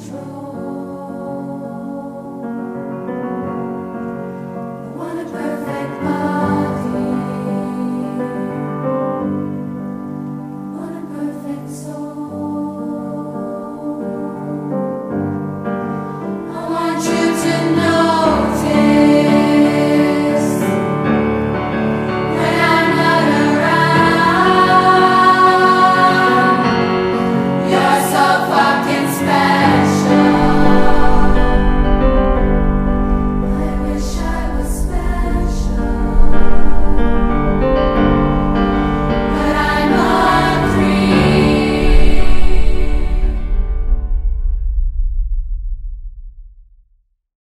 control.